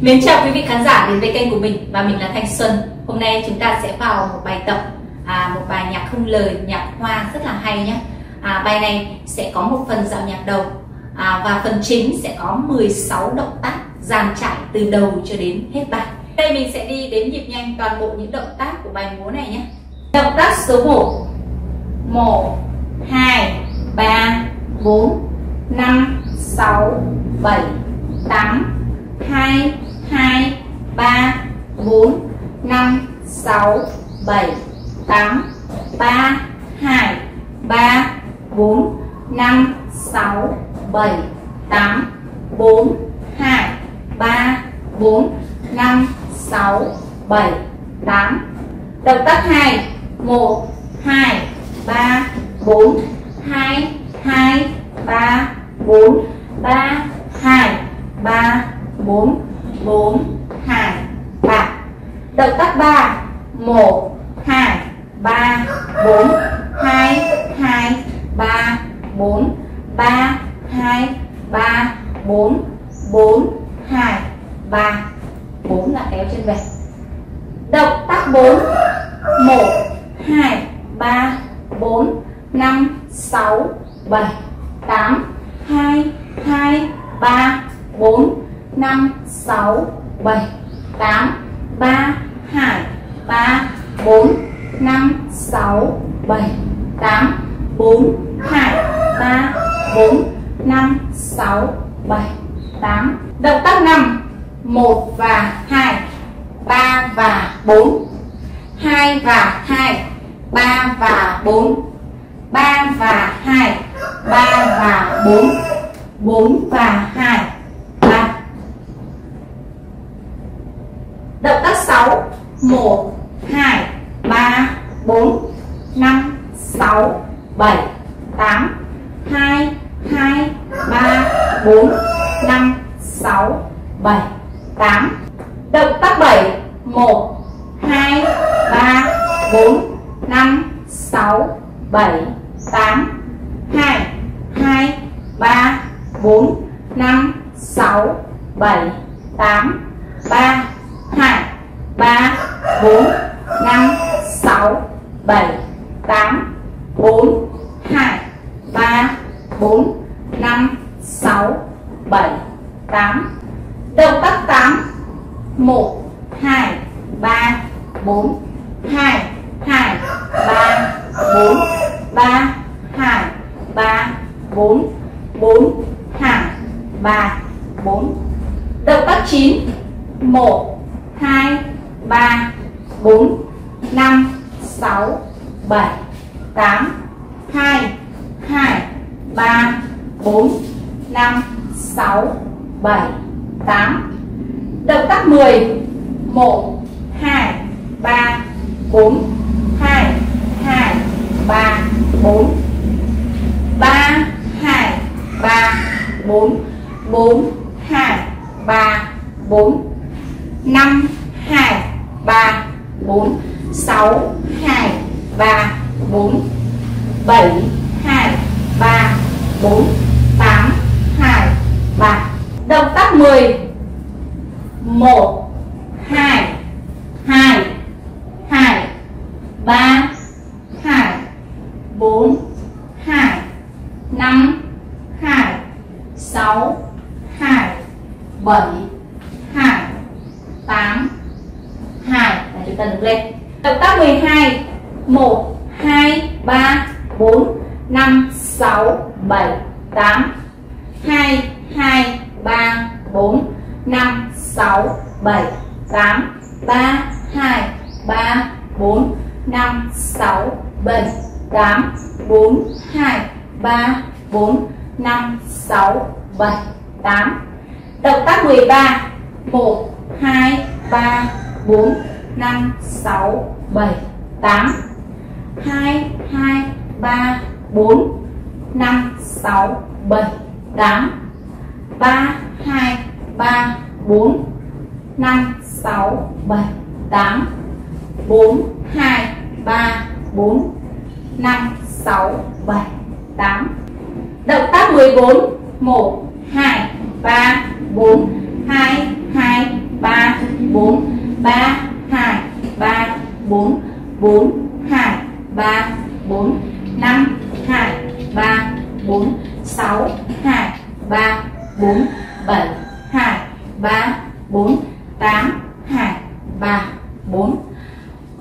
Mến chào quý vị khán giả đến với kênh của mình và mình là Thanh Xuân. Hôm nay chúng ta sẽ vào một bài tập, à, một bài nhạc không lời, nhạc hoa rất là hay nhé. À, bài này sẽ có một phần dạo nhạc đầu à, và phần chính sẽ có 16 động tác dàn trải từ đầu cho đến hết bài. Đây mình sẽ đi đến nhịp nhanh toàn bộ những động tác của bài múa này nhé. Động tác số 1 1 2 3 4 5 6 7 8 2 2 3 4 5 6 7 8 3 2 3 4 5 6 7 8 4 2 3 4 5 6 7 8 Động tác 2 1 2 3 4 2 2 3 4 3 2 3 4 4 2 3 Động tác 3 1 2 3 4 2 2 3 4 3 2 3 4 4 2 3 4 là kéo chân về Động tác 4 1 2 3 4 5 6 7 8 2 2 3 4 5 6 7 8 3 2 3 4 5 6 7 8 4 2 3 4 5 6 7 8 Động tác 5 1 và 2 3 và 4 2 và 2 3 và 4 3 và 2 3 và 4 4 và 2 3 Động tác 6 1 2 3 4 5 6 7 8 2 2 3 4 5 6 7 8 Động tác 7 1 2 3 4 5 6 7 8 2 2 3 4 5 6 7 8 3 2 3 4 5 6 7 8 4 2 3 4 5 6 7 8 Động tác 8 1 2 3 4 2 2 3 4 3 2 3 4 4 2 3 4 Động tác 9 1 2 3 4 5 6 7 8 2 2 3 4 5 6 7 8 Động tác 10 1 2 3 4 2 2 3 4 3 2 3 4 4 2 3 4 5 2 3 4 6 2 3 4 7 2 3 4 8 2 3 Động tác 10 1 2 2 2 3 3 4 5 6 7 8 3 2 3 4 5 6 7 8 4 2 3 4 5 6 7 8 Động tác 14 1 2 3 4 2 2 3 4 3 2 3 4 4 2 3 4 5 2 3 4 6 2 3 4 7 2 3 4 8 2 3 4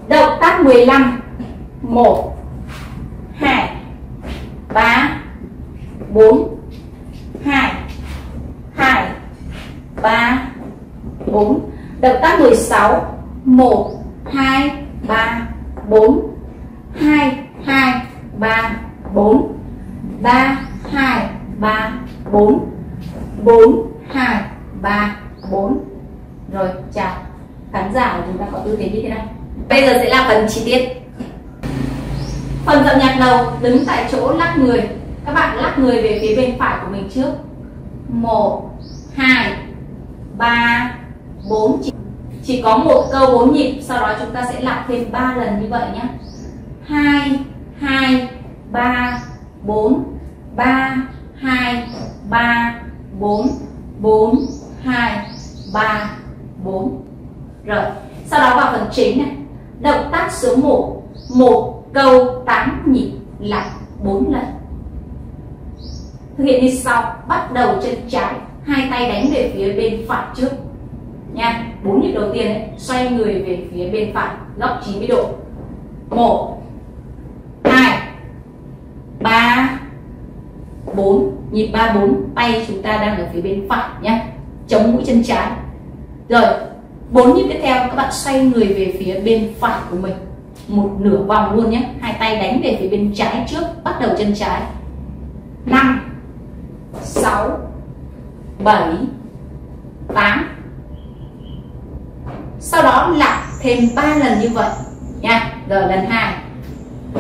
Động tác 15 1 2 3 4 2 2 3 4 Động tác 16 1 2 3 4 2 2 3 4 3 2 3 4 4 2 3 4 rồi chào. Khán giả của chúng ta có tư thế như thế này bây giờ sẽ là phần chi tiết. Phần dậm nhạc đầu đứng tại chỗ lắc người. Các bạn lắc người về phía bên phải của mình trước. 1 2 3 4 chỉ, chỉ có một câu bốn nhịp sau đó chúng ta sẽ lặp thêm 3 lần như vậy nhé. 2 2 3 4 3 2 3 4 4 2 3 4 Rồi, sau đó vào phần chính này. Động tác số 1 1 câu 8 nhịp là 4 lần. Thực hiện như sau. Bắt đầu chân trái Hai tay đánh về phía bên phải trước. Nha bốn nhịp đầu tiên ấy, xoay người về phía bên phải góc 90 độ. 1 4 nhịp 3 4 tay chúng ta đang ở phía bên phải nhé chống mũi chân trái. Rồi, bốn nhịp tiếp theo, các bạn xoay người về phía bên phải của mình. Một nửa vòng luôn nhé hai tay đánh về phía bên trái trước, bắt đầu chân trái. 5 6 7 8 sau đó lặp thêm 3 lần như vậy nha rồi, lần 2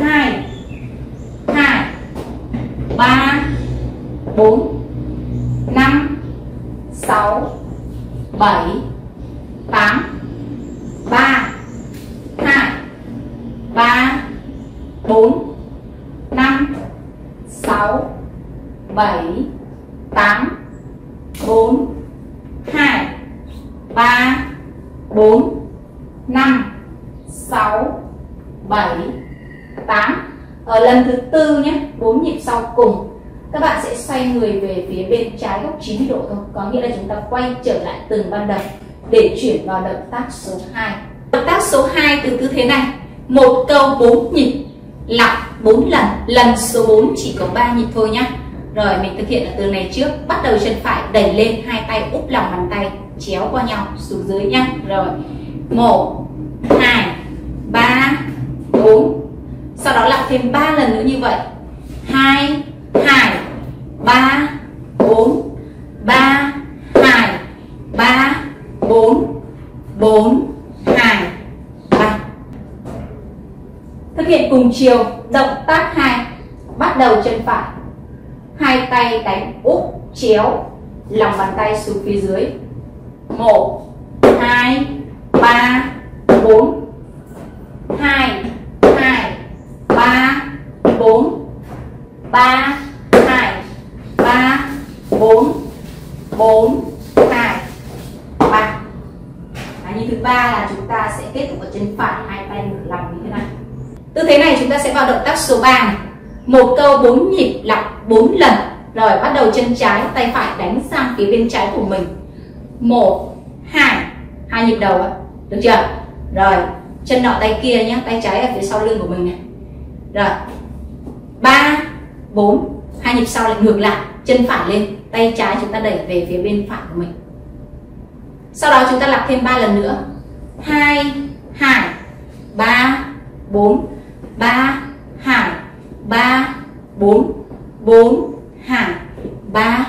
2 2 3 4 5 6 7 8 3 2 3 4 5 6 7 8 4 2 3 4 5 6 7 8 ở lần thứ tư nhé, bốn nhịp sau cùng các bạn sẽ xoay người về phía bên trái góc 90 độ thôi. Có nghĩa là chúng ta quay trở lại từng ban đầu để chuyển vào động tác số 2 động tác số 2 từ tư thế này. Một câu 4 nhịp. Lặp 4 lần. Lần số 4 chỉ có 3 nhịp thôi nhá. Rồi, mình thực hiện ở từ này trước. Bắt đầu chân phải đẩy lên, hai tay úp lòng bàn tay, chéo qua nhau xuống dưới nhá. Rồi, một, hai, ba, bốn. Sau đó lặp thêm 3 lần nữa như vậy. Hai hai, ba, bốn. Ba, hai, ba, bốn. Bốn, hai, ba. Thực hiện cùng chiều, động tác hai, bắt đầu chân phải. Hai tay đánh úp, chéo, lòng bàn tay xuống phía dưới. Một, hai, ba, bốn. Hai hai, ba, bốn. Ba 4 2 3 Và như thứ ba là chúng ta sẽ kết thúc ở chân phải, hai tay ngược lòng như thế này. Tư thế này chúng ta sẽ vào động tác số 3 này. một câu bốn nhịp lặp 4 lần. Rồi bắt đầu chân trái, tay phải đánh sang phía bên trái của mình. Một, hai hai nhịp đầu được chưa? Rồi, chân nọ tay kia nhé tay trái ở phía sau lưng của mình này. Rồi, ba, bốn, hai nhịp sau lại ngược lại, chân phải lên tay trái chúng ta đẩy về phía bên phải của mình. Sau đó chúng ta lặp thêm ba lần nữa. Hai hải ba, bốn, ba hải ba, bốn bốn hải ba,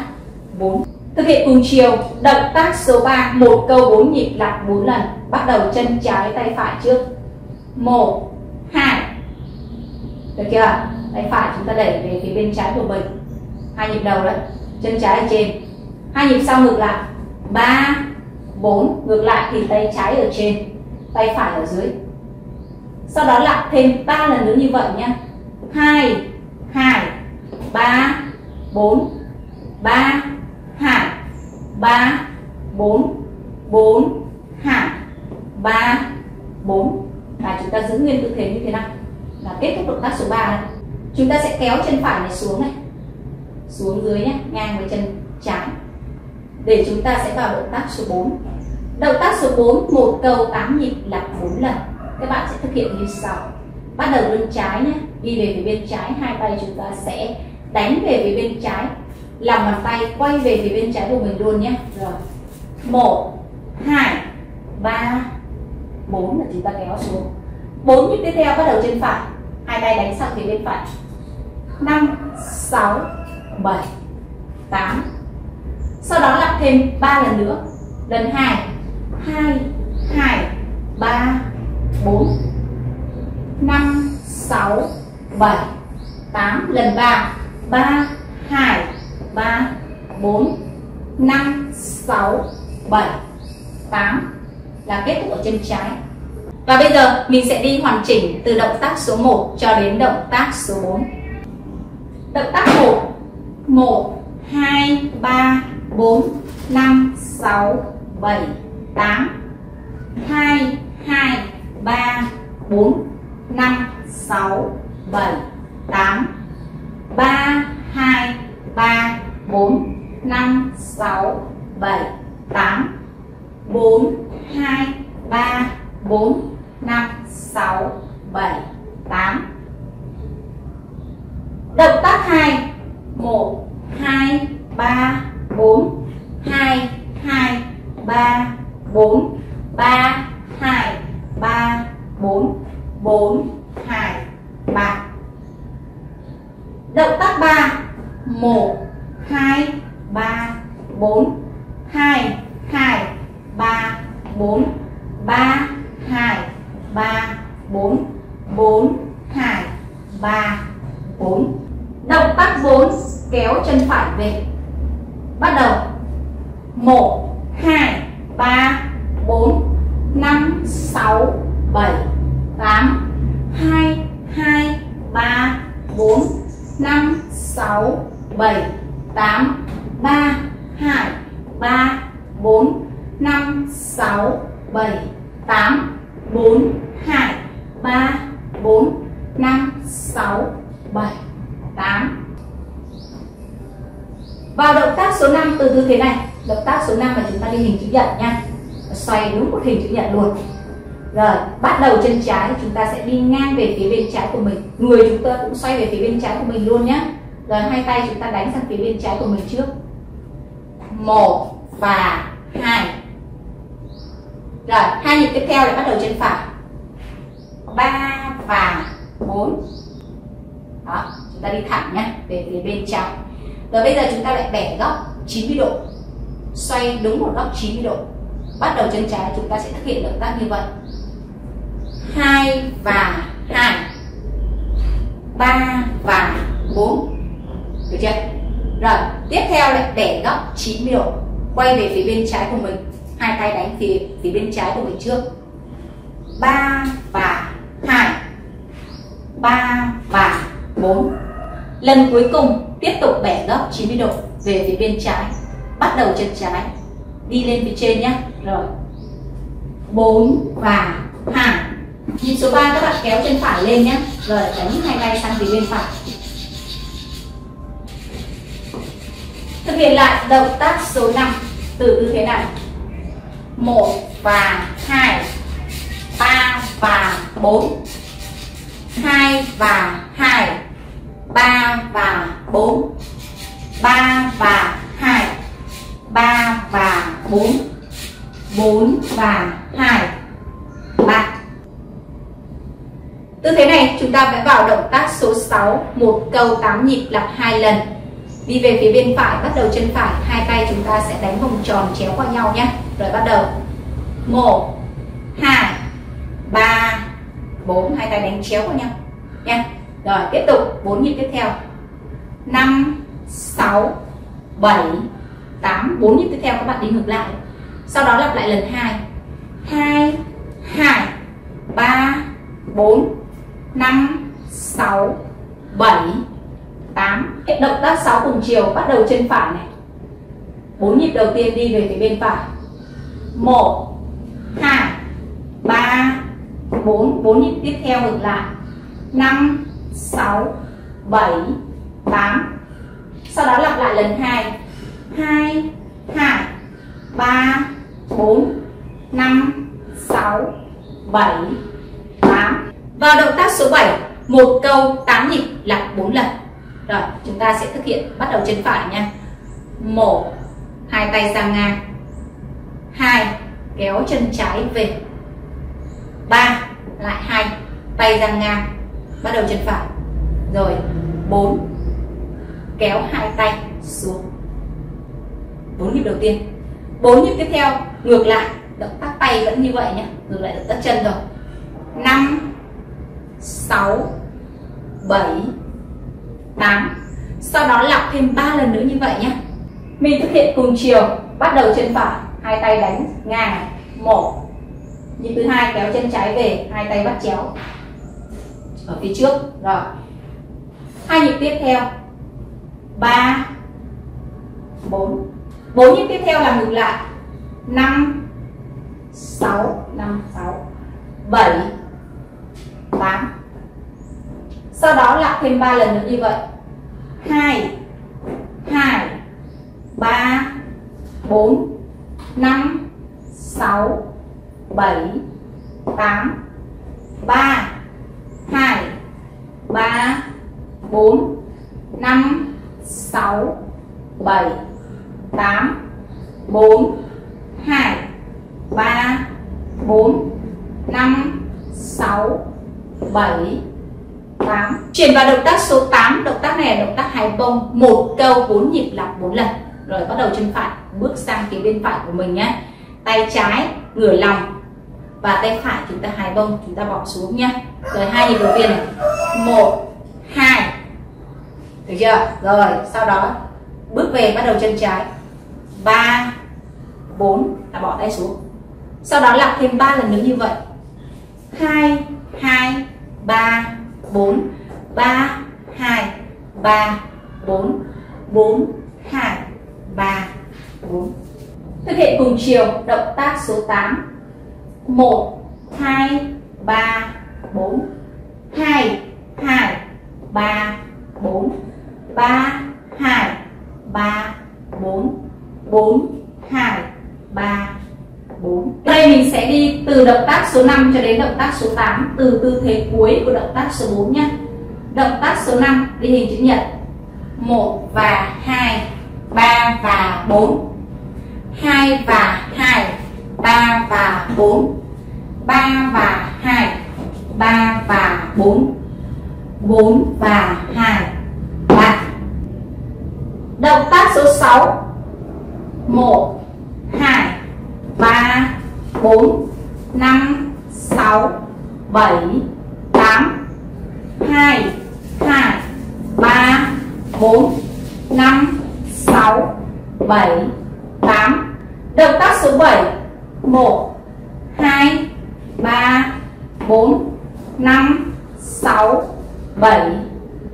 bốn. Thực hiện cùng chiều, động tác số 3 một câu 4 nhịp lặp 4 lần. Bắt đầu chân trái tay phải trước. Một, hai. Được chưa? Tay phải chúng ta đẩy về phía bên trái của mình. Hai nhịp đầu đấy chân trái ở trên. Hai nhịp sau ngược lại. Ba, bốn, ngược lại thì tay trái ở trên, tay phải ở dưới. Sau đó lặp thêm ba lần nữa như vậy nhé hai hai, ba, bốn, ba, hai, ba, bốn bốn, hai, ba, bốn. Và chúng ta giữ nguyên tư thế như thế này là kết thúc động tác số 3 này. Chúng ta sẽ kéo chân phải này xuống này xuống dưới nhé, ngang với chân trái. Để chúng ta sẽ vào động tác số 4 động tác số 4 một câu 8 nhịp lặp 4 lần. Các bạn sẽ thực hiện như sau. Bắt đầu lưng trái nhé, đi về phía bên trái, hai tay chúng ta sẽ đánh về phía bên trái. Lòng bàn tay quay về phía bên trái của mình luôn nhé. Rồi. Một, hai, ba, bốn là chúng ta kéo xuống. Bốn nhịp tiếp theo bắt đầu trên phải, hai tay đánh sang phía bên phải. Năm, sáu bảy, tám. Sau đó lặp thêm ba lần nữa. Lần hai hai hai, ba, bốn, năm, sáu, bảy, tám. Lần ba ba, hai, ba, bốn, năm, sáu, bảy, tám. Là kết thúc ở chân trái. Và bây giờ mình sẽ đi hoàn chỉnh từ động tác số 1 cho đến động tác số 4 động tác 1 2 3 4 5 6 7 8 2 2 3 4 5 6 7 8 3 2 3 4 5 6 7 8 4 2 3 4 5 6 7 8 Động tác 2 1 2 3 4 2 2 3 4 3 2 3 4 4 2 3 Động tác 3 1 2 3 4 2 2 3 4 3 2 3 4 4 2 3 4 Động tác 4 kéo chân phải về. Bắt đầu. 1 2 3 4 5 6 7 8 2 2 3 4 5 6 7 8 3 2 3 4 5 6 7 8 4 2 3 4 5 6 7 8 vào động tác số 5 từ tư thế này. Động tác số 5 là chúng ta đi hình chữ nhật nha. Xoay đúng một hình chữ nhật luôn. Rồi, bắt đầu chân trái chúng ta sẽ đi ngang về phía bên trái của mình. Người chúng ta cũng xoay về phía bên trái của mình luôn nhé Rồi hai tay chúng ta đánh sang phía bên trái của mình trước. Một và hai. Rồi hai nhịp tiếp theo là bắt đầu chân phải. Ba và bốn. Đó chúng ta đi thẳng nhé về phía bên trái rồi bây giờ chúng ta lại bẻ góc 90 độ. Xoay đúng một góc 90 độ. Bắt đầu chân trái chúng ta sẽ thực hiện động tác như vậy. Hai và hai. Ba và bốn. Được chưa? Rồi, tiếp theo lại bẻ góc 90 độ. Quay về phía bên trái của mình. Hai tay đánh phía phía bên trái của mình trước. Ba và hai. Ba và bốn. Lần cuối cùng tiếp tục bẻ góc 90 độ về phía bên trái. Bắt đầu chân trái. Đi lên phía trên nhé rồi. Bốn và hàng nhịp số 3 các bạn kéo chân phải lên nhé rồi, đánh hai tay sang phía bên phải. Thực hiện lại động tác số 5 từ tư thế này. Một và hai. Ba và bốn. Hai và hai ba và bốn. Ba và hai. Ba và bốn. Bốn và hai. Ba. Tư thế này, chúng ta sẽ vào động tác số 6 một câu 8 nhịp lặp hai lần. Đi về phía bên phải, bắt đầu chân phải. Hai tay chúng ta sẽ đánh vòng tròn chéo qua nhau nhé. Rồi bắt đầu. Một, hai, ba, bốn. Hai tay đánh chéo qua nhau. Nha rồi, tiếp tục, bốn nhịp tiếp theo. Năm, sáu, bảy, tám, bốn nhịp tiếp theo, các bạn đi ngược lại. Sau đó lặp lại lần hai. Hai hai, ba, bốn, năm, sáu, bảy 8 động tác 6 cùng chiều, bắt đầu chân phải này. 4 nhịp đầu tiên đi về phía bên phải. 1 2 3 4 4 nhịp tiếp theo ngược lại. 5 6 7 8 sau đó lặp lại lần 2 2 2 3 4 5 6 7 8 và động tác số 7 một câu 8 nhịp lặp 4 lần. Rồi, chúng ta sẽ thực hiện, bắt đầu chân phải nha. Một, hai tay sang ngang. Hai, kéo chân trái về. Ba, lại hai, tay ra ngang bắt đầu chân phải. Rồi, bốn. Kéo hai tay xuống. Bốn nhịp đầu tiên. Bốn nhịp tiếp theo, ngược lại. Động tác tay vẫn như vậy nhé. Ngược lại động tác chân rồi năm, sáu, bảy, tám. Sau đó lặp thêm ba lần nữa như vậy nhé. Mình thực hiện cùng chiều. Bắt đầu chân phải. Hai tay đánh ngang một. Nhịp thứ hai kéo chân trái về. Hai tay bắt chéo ở phía trước. Rồi. Hai nhịp tiếp theo. Ba. Bốn. Bốn nhịp tiếp theo là ngược lại. Năm. Sáu. Năm, sáu. Bảy. Tám. Sau đó lặp thêm ba lần nữa như vậy. Hai. Hai. Ba. Bốn. Năm. Sáu. Bảy. Tám. Ba hai, ba, bốn, năm, sáu, bảy, tám, bốn, hai, ba, bốn, năm, sáu, bảy, tám. Chuyển vào động tác số 8 động tác này là động tác hai bông một câu bốn nhịp lặp bốn lần. Rồi bắt đầu chân phải. Bước sang phía bên phải của mình nhé. Tay trái ngửa lòng và tay phải. Chúng ta hai bông chúng ta bỏ xuống nhé rồi hai nhịp đầu tiên này. Một, hai. Được chưa? Rồi, sau đó bước về, bắt đầu chân trái. Ba, bốn. Là bỏ tay xuống. Sau đó lặp thêm ba lần nữa như vậy. Hai hai, ba, bốn. Ba, hai, ba, bốn. Bốn, hai, ba, bốn. Thực hiện cùng chiều, động tác số 8 1 2 3 4 2 2 3 4 3 2 3 4 4 2 3 4 Đây mình sẽ đi từ động tác số 5 cho đến động tác số 8 từ tư thế cuối của động tác số 4 nhé. Động tác số 5 đi hình chữ nhật. 1 và 2 3 và 4 2 và 2 3 và 4 3 và 2 3 và 4 4 và 2 3 Động tác số 6 1 2 3 4 5 6 7 8 2 2 3 4 5 6 7 8 Động tác số 7 1 2 3 4 5 6 7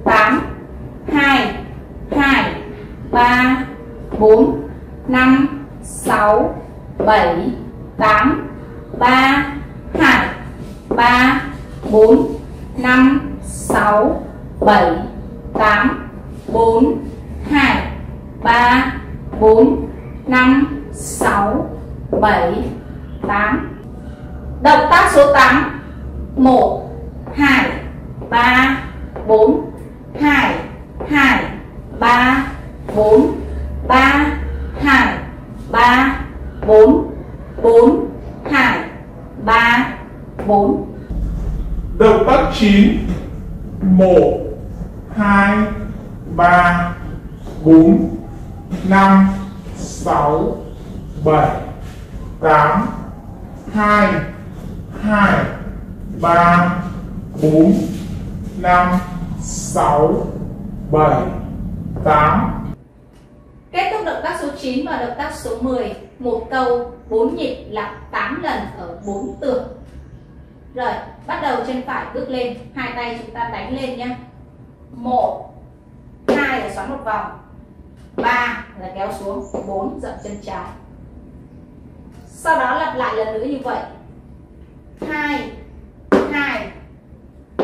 8 2 2 3 4 5 6 7 8 3 2 3 4 5 6 7 8 4 2 3 4 5 6 7 8 Động tác số 8 1 2 3 4 2 2 3 4 3 2 3 4 4 2 3 4 Động tác 9 1 2 3 4 5 6 7 8 2 2 3 4 5 6 7 8 Kết thúc động tác số 9 và động tác số 10 Một câu 4 nhịp lặp 8 lần ở 4 tường. Rồi, bắt đầu chân phải bước lên, hai tay chúng ta đánh lên nhé một, hai là xoắn một vòng. 3 là kéo xuống 4 dậm chân trái. Sau đó lặp lại lần nữa như vậy. Hai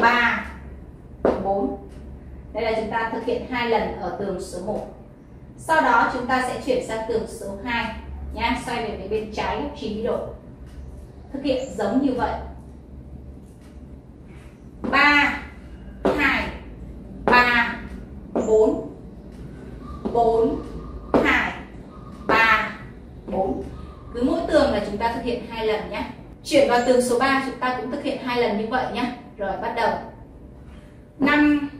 3 4 đây là chúng ta thực hiện hai lần ở tường số 1 sau đó chúng ta sẽ chuyển sang tường số 2 nhá, xoay về phía bên trái 90 độ. Thực hiện giống như vậy. 3 2 3 4 4 2 3 4 cứ mỗi tường là chúng ta thực hiện hai lần nhé chuyển vào tường số 3 chúng ta cũng thực hiện hai lần như vậy nhé rồi, bắt đầu. 5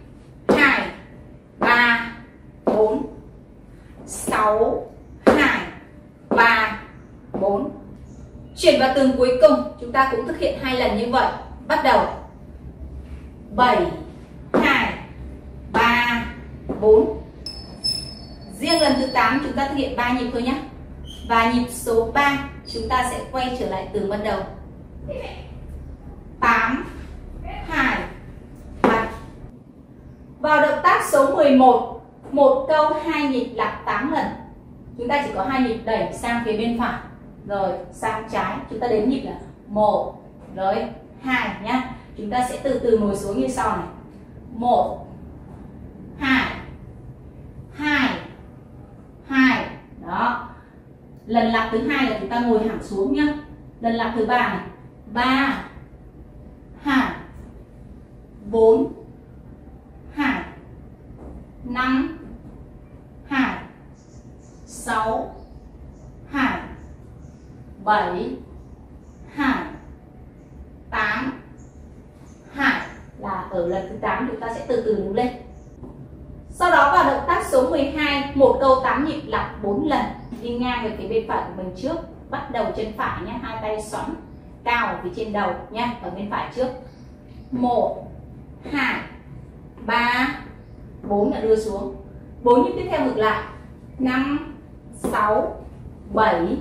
2 3 4 6 2 3 4 chuyển vào tường cuối cùng, chúng ta cũng thực hiện hai lần như vậy. Bắt đầu. 7 2 3 4 riêng lần thứ 8 chúng ta thực hiện 3 nhịp thôi nhé và nhịp số 3 chúng ta sẽ quay trở lại từ ban đầu. 8 2 3 vào động tác số 11 một câu hai nhịp lặp 8 lần. Chúng ta chỉ có hai nhịp đẩy sang phía bên phải. Rồi, sang trái. Chúng ta đến nhịp là một, rồi hai nhá. Chúng ta sẽ từ từ ngồi xuống như sau này. Một, hai hai hai, đó. Lần lặp thứ hai là chúng ta ngồi hẳn xuống nhá. Lần lặp thứ ba này. Ba, hai, bốn 5 hải 6 hải 7 hải 8 hải là ở lần thứ 8 chúng ta sẽ từ từ múa lên. Sau đó vào động tác số 12 một câu 8 nhịp lặp 4 lần. Đi ngang về phía bên phải của mình trước, bắt đầu chân phải nhé, hai tay xoắn cao ở phía trên đầu nhé ở bên phải trước. Một, hai, ba bốn là đưa xuống. Bốn nhịp tiếp theo ngược lại. Năm, sáu, bảy,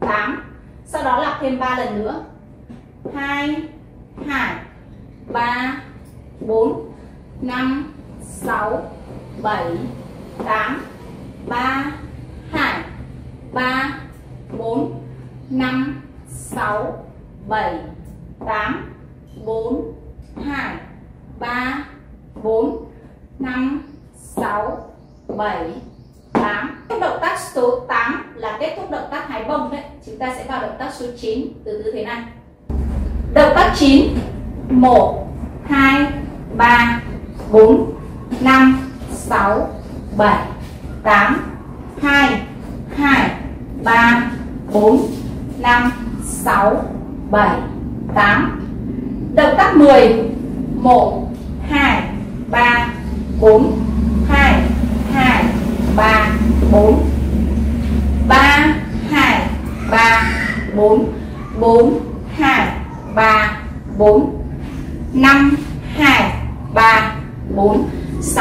tám. Sau đó lặp thêm 3 lần nữa. Hai hai, ba, bốn. Năm, sáu, bảy, tám. Ba, hai, ba, bốn. Năm, sáu, bảy, tám. Bốn, hai, ba bốn năm, sáu, bảy, tám. Động tác số 8 là kết thúc động tác hái bông đấy. Chúng ta sẽ vào động tác số 9 từ tư thế này động tác 9 1 2 3 4 5 6 7 8 2 2 3 4 5 6 7 8 động tác 10 1 2 3 4 2 2 3 4 3 2 3 4 4 2 3 4 5 2 3 4 6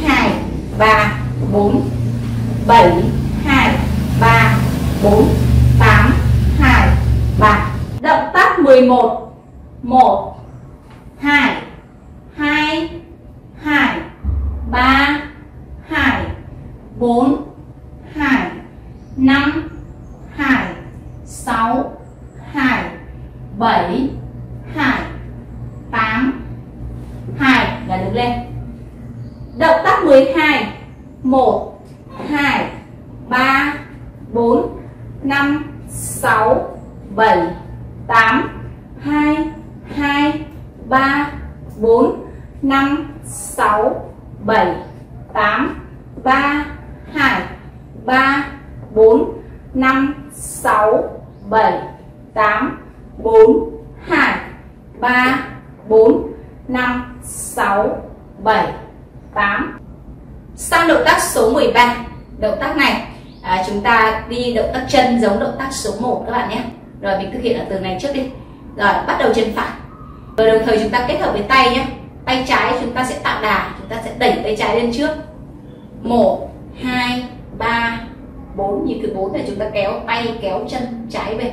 2 3 4 7 2 3 4 8 2 3 Động tác 11 1 2 2 3 2 4 2 5 2 6 2 7 2 8 2 là đứng lên động tác 12 1 2 3 4 5 6 7 8 2 2 3 4 5 6 7 8 3 2 3 4 5 6 7 8 4 2 3 4 5 6 7 8 Sang động tác số 13 Động tác này à, chúng ta đi động tác chân giống động tác số 1 các bạn nhé. Rồi mình thực hiện ở từ này trước đi. Rồi bắt đầu chân phải. Rồi đồng thời chúng ta kết hợp với tay nhé. Tay trái chúng ta sẽ tạo đà Chúng ta sẽ đẩy tay trái lên trước. 1, 2, 3, 4 Nhịp thứ 4 là chúng ta kéo tay kéo chân trái về.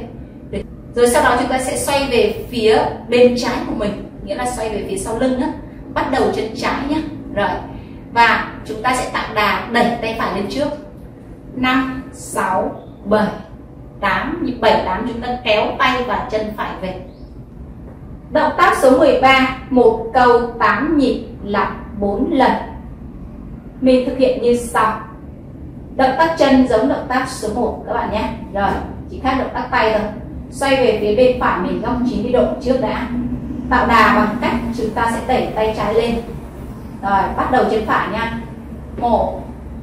Được. Rồi sau đó chúng ta sẽ xoay về phía bên trái của mình Nghĩa là xoay về phía sau lưng đó Bắt đầu chân trái nhé Rồi. Và chúng ta sẽ tạo đà đẩy tay phải lên trước. 5, 6, 7, 8 Nhịp 7, 8 chúng ta kéo tay và chân phải về. Động tác số 13 Một câu 8 nhịp lặp 4 lần. Mình thực hiện như sau. Động tác chân giống động tác số 1 các bạn nhé. Rồi, chỉ khác động tác tay thôi. Xoay về phía bên phải mình góc 90 độ trước đã. Tạo đà bằng cách chúng ta sẽ đẩy tay trái lên. Rồi, bắt đầu chân phải nha. Một,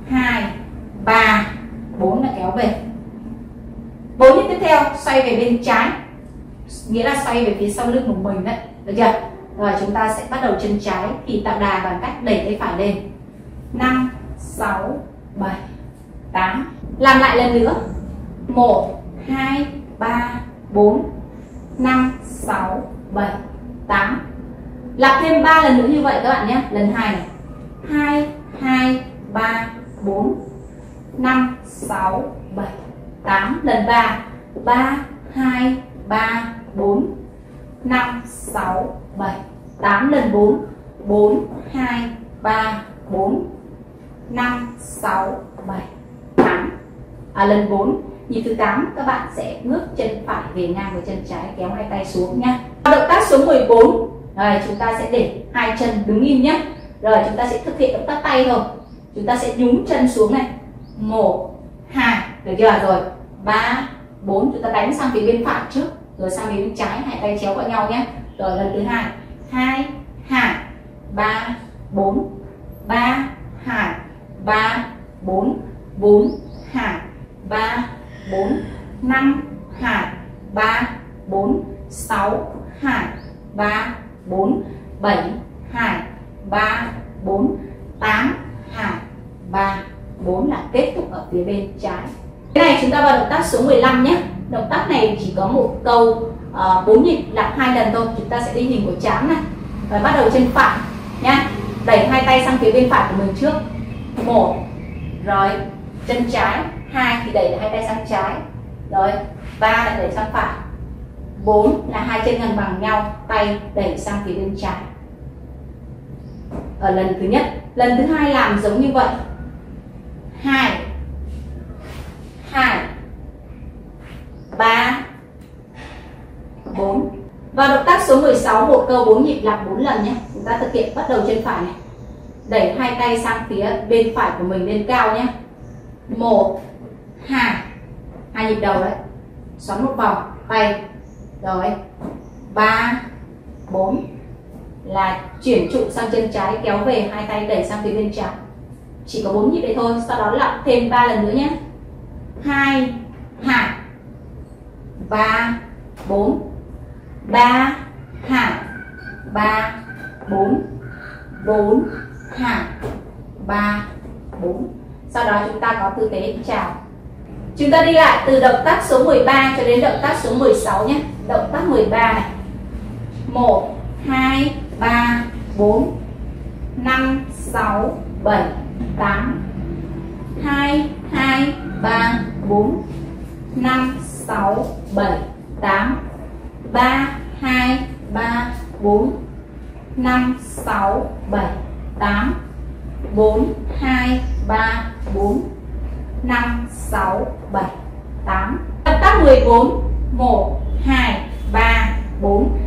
hai, ba, bốn là kéo về. 4 nhịp tiếp theo, xoay về bên trái nghĩa là xoay về phía sau lưng của mình đấy, được chưa? Rồi chúng ta sẽ bắt đầu chân trái thì tạo đà bằng cách đẩy tay phải lên. 5 6 7 8 làm lại lần nữa. 1 2 3 4 5 6 7 8 lặp thêm 3 lần nữa như vậy các bạn nhé. Lần 2 này. 2 2 3 4 5 6 7 8 lần 3 3 2 3 4 5 6 7 8 lần 4 4 2 3 4 5 6 7 8 à, lần 4 nhịp thứ 8 các bạn sẽ ngước chân phải về ngang với chân trái kéo hai tay xuống nhé động tác số 14 rồi chúng ta sẽ để hai chân đứng im nhé. Rồi chúng ta sẽ thực hiện động tác tay thôi. Chúng ta sẽ nhúng chân xuống này. Một hai được chưa? Rồi ba bốn. Chúng ta đánh sang phía bên phải trước rồi sang bên trái hai tay chéo vào nhau nhé. Rồi lần thứ hai. Hai hai, ba, bốn. Ba, hai, ba, bốn. Bốn, hai, ba, bốn. Năm, hai, ba, bốn. Sáu, hai, ba, bốn. Bảy, hai, ba, bốn. Tám, hai, ba, bốn là kết thúc ở phía bên trái. Cái này chúng ta vào động tác số 15 nhé động tác này chỉ có một câu uh, nhịp lặp hai lần thôi. Chúng ta sẽ đi hình của chán này. Và bắt đầu chân phải nhá đẩy hai tay sang phía bên phải của mình trước. Một rồi. Chân trái. Hai thì đẩy hai tay sang trái. Rồi. Ba là đẩy sang phải. Bốn là hai chân gần bằng nhau. Tay đẩy sang phía bên trái. Ở lần thứ nhất. Lần thứ hai làm giống như vậy. Hai. Hai ba, bốn. Và động tác số 16 một câu 4 nhịp lặp 4 lần nhé. Chúng ta thực hiện bắt đầu chân phải này. Đẩy hai tay sang phía bên phải của mình lên cao nhé. Một, hai. Hai nhịp đầu đấy. Xoắn một vòng, tay. Rồi. Ba, bốn. Là chuyển trụ sang chân trái, kéo về hai tay, đẩy sang phía bên trái. Chỉ có bốn nhịp đấy thôi, sau đó lặp thêm ba lần nữa nhé. Hai hai ba, bốn. Ba, hai. Ba, bốn. Bốn, hai. Ba, bốn. Sau đó chúng ta có tư thế chào. Chúng ta đi lại từ động tác số 13 cho đến động tác số 16 nhé. Động tác 13 này. 1 2 3 4 5 6 7 8 2 2 3 4 5 6 7 8 3 2 3 4 5 6 7 8 4 2 3 4 5 6 7 8 Tập tác 14 1 2 3 4